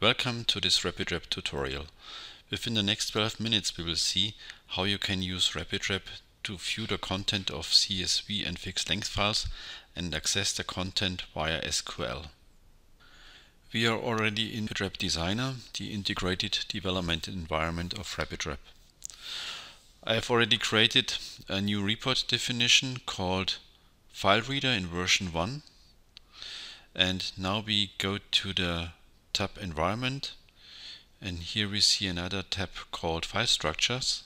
Welcome to this RapidRep tutorial. Within the next 12 minutes we will see how you can use RapidRep to view the content of CSV and fixed length files and access the content via SQL. We are already in RapidRep Designer, the integrated development environment of RapidRep. I have already created a new report definition called File Reader in version 1 and now we go to the tab environment and here we see another tab called file structures.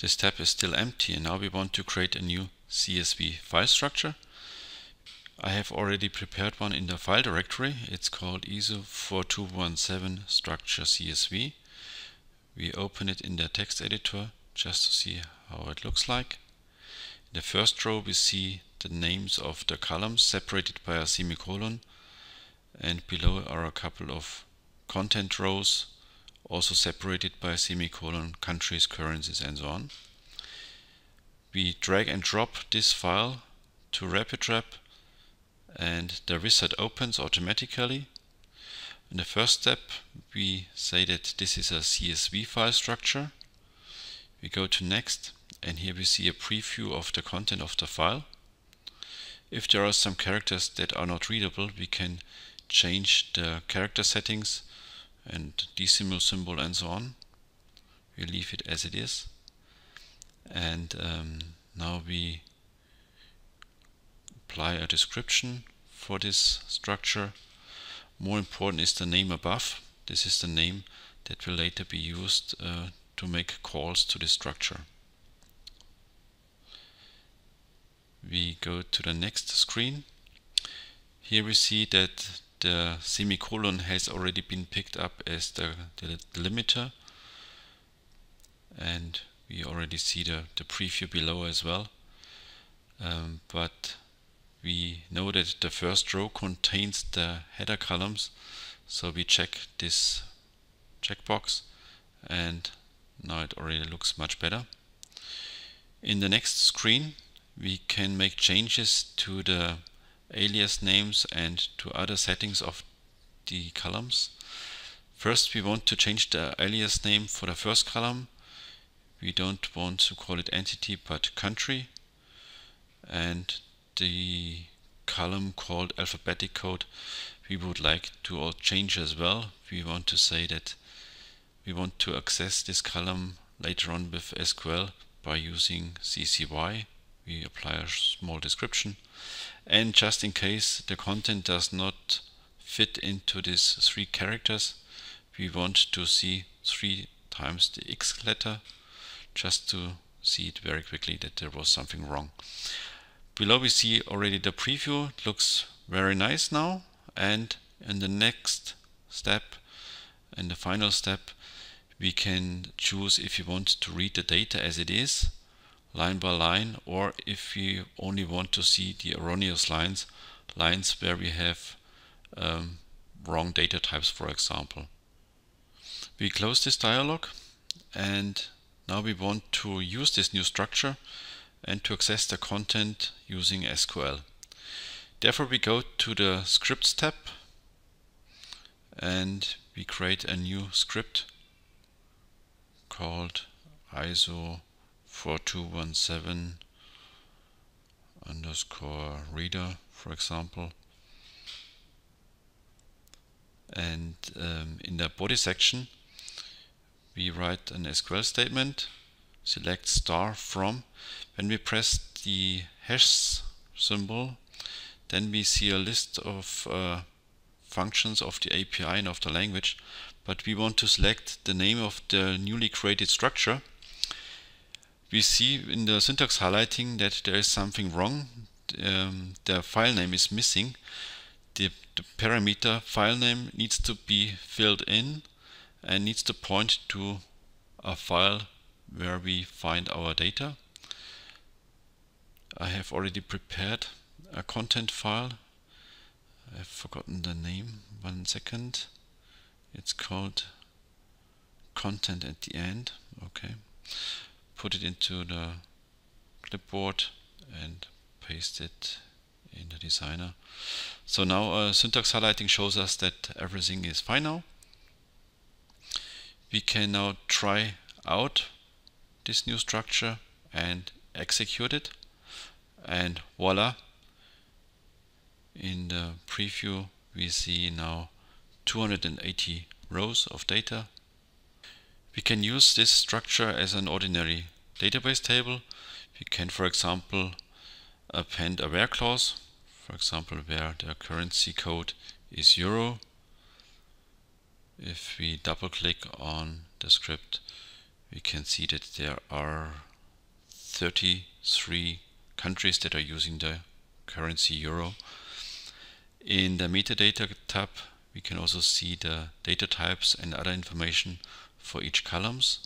This tab is still empty and now we want to create a new CSV file structure. I have already prepared one in the file directory. It's called ISO 4217 structure CSV. We open it in the text editor just to see how it looks like. In the first row we see the names of the columns separated by a semicolon and below are a couple of content rows also separated by semicolon, countries, currencies and so on. We drag and drop this file to RapidRep and the wizard opens automatically. In the first step we say that this is a CSV file structure. We go to next and here we see a preview of the content of the file. If there are some characters that are not readable we can change the character settings and decimal symbol and so on. We leave it as it is. And um, now we apply a description for this structure. More important is the name above. This is the name that will later be used uh, to make calls to this structure. We go to the next screen. Here we see that the semicolon has already been picked up as the, the delimiter and we already see the, the preview below as well. Um, but we know that the first row contains the header columns. So we check this checkbox and now it already looks much better. In the next screen we can make changes to the alias names and to other settings of the columns. First we want to change the alias name for the first column. We don't want to call it entity but country and the column called alphabetic code we would like to change as well. We want to say that we want to access this column later on with SQL by using CCY. We apply a small description. And just in case the content does not fit into these three characters we want to see three times the X letter just to see it very quickly that there was something wrong. Below we see already the preview. It looks very nice now. And in the next step in the final step we can choose if you want to read the data as it is line by line or if we only want to see the erroneous lines, lines where we have um, wrong data types for example. We close this dialog and now we want to use this new structure and to access the content using SQL. Therefore we go to the scripts tab and we create a new script called ISO 4217 underscore reader, for example. And um, in the body section, we write an SQL statement, select star from. When we press the hash symbol, then we see a list of uh, functions of the API and of the language, but we want to select the name of the newly created structure we see in the syntax highlighting that there is something wrong. Um, the file name is missing. The, the, parameter file name needs to be filled in and needs to point to a file where we find our data. I have already prepared a content file. I've forgotten the name. One second. It's called content at the end. Okay put it into the clipboard and paste it in the designer. So now uh, syntax highlighting shows us that everything is fine now. We can now try out this new structure and execute it and voila in the preview we see now 280 rows of data. We can use this structure as an ordinary database table. We can for example append a where clause, for example where the currency code is euro. If we double click on the script we can see that there are 33 countries that are using the currency euro. In the metadata tab we can also see the data types and other information for each columns.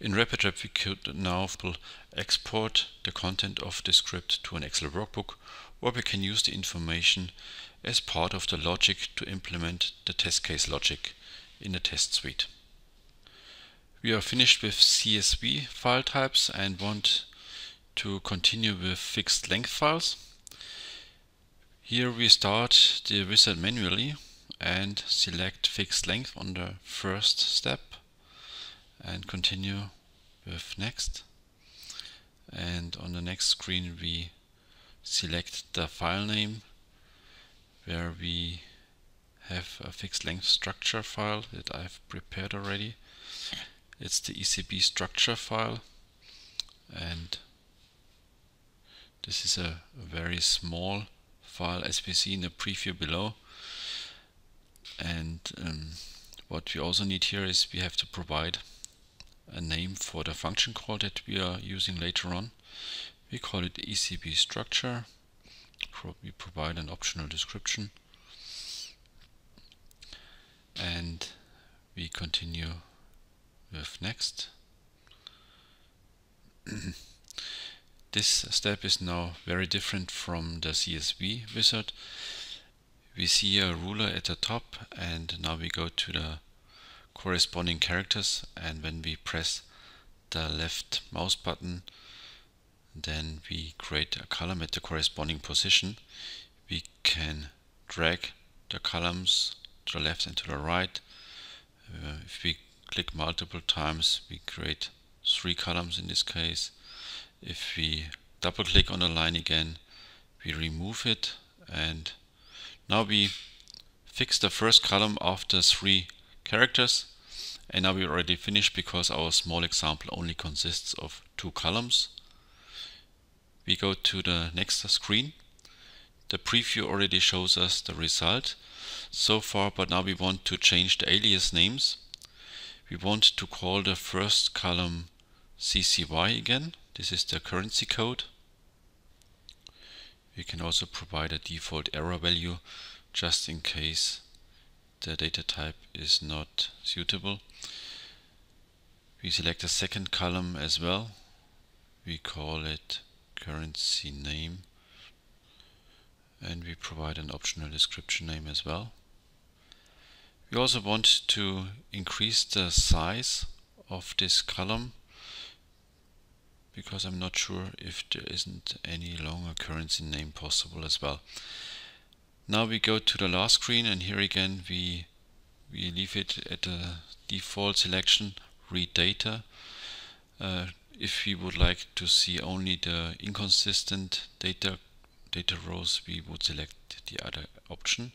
In RapidRep we could now export the content of the script to an Excel workbook or we can use the information as part of the logic to implement the test case logic in the test suite. We are finished with CSV file types and want to continue with fixed length files. Here we start the wizard manually and select fixed length on the first step and continue with next. And on the next screen we select the file name where we have a fixed length structure file that I've prepared already. It's the ECB structure file. And this is a, a very small file as we see in the preview below and um, what we also need here is we have to provide a name for the function call that we are using later on. We call it ECB structure. We provide an optional description and we continue with next. this step is now very different from the CSV wizard. We see a ruler at the top and now we go to the corresponding characters and when we press the left mouse button then we create a column at the corresponding position. We can drag the columns to the left and to the right. Uh, if we click multiple times we create three columns in this case if we double click on a line again we remove it and now we fix the first column after three characters and now we're already finished because our small example only consists of two columns we go to the next screen the preview already shows us the result so far but now we want to change the alias names we want to call the first column CCY again. This is the currency code. We can also provide a default error value just in case the data type is not suitable. We select a second column as well. We call it currency name and we provide an optional description name as well. We also want to increase the size of this column because I'm not sure if there isn't any longer currency name possible as well. Now we go to the last screen and here again we we leave it at the default selection read data. Uh, if we would like to see only the inconsistent data data rows we would select the other option.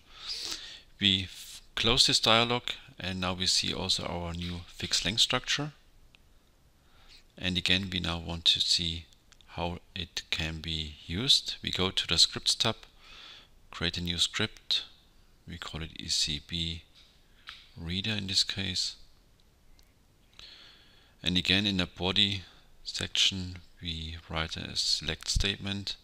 We close this dialog and now we see also our new fixed length structure and again we now want to see how it can be used. We go to the scripts tab, create a new script, we call it ECB reader in this case. And again in the body section we write a select statement.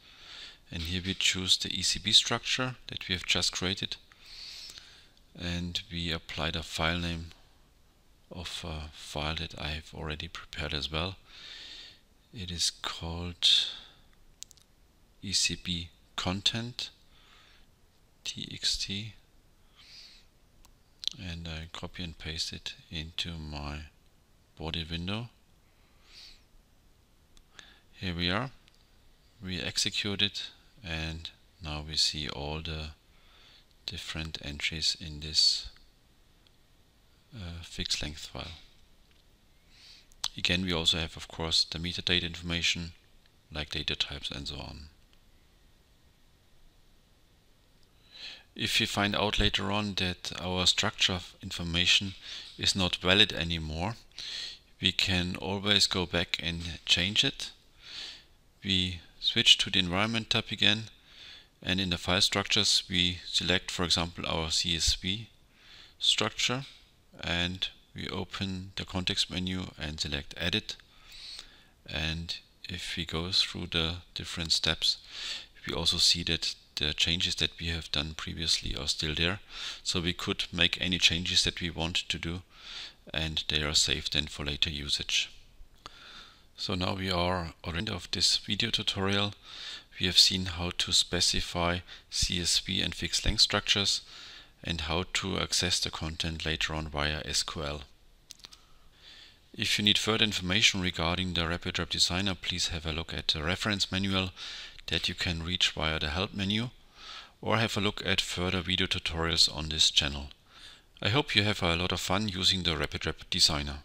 And here we choose the ECB structure that we have just created. And we apply the file name of a file that I have already prepared as well. It is called ECB content txt and I copy and paste it into my body window. Here we are. We execute it and now we see all the different entries in this uh, fixed length file. Again we also have of course the metadata information like data types and so on. If we find out later on that our structure of information is not valid anymore, we can always go back and change it. We switch to the environment tab again and in the file structures we select for example our CSV structure and we open the context menu and select edit and if we go through the different steps we also see that the changes that we have done previously are still there so we could make any changes that we want to do and they are saved then for later usage. So now we are at the end of this video tutorial. We have seen how to specify CSV and fixed length structures and how to access the content later on via SQL. If you need further information regarding the RapidRep Designer, please have a look at the reference manual that you can reach via the help menu or have a look at further video tutorials on this channel. I hope you have a lot of fun using the RapidRep Designer.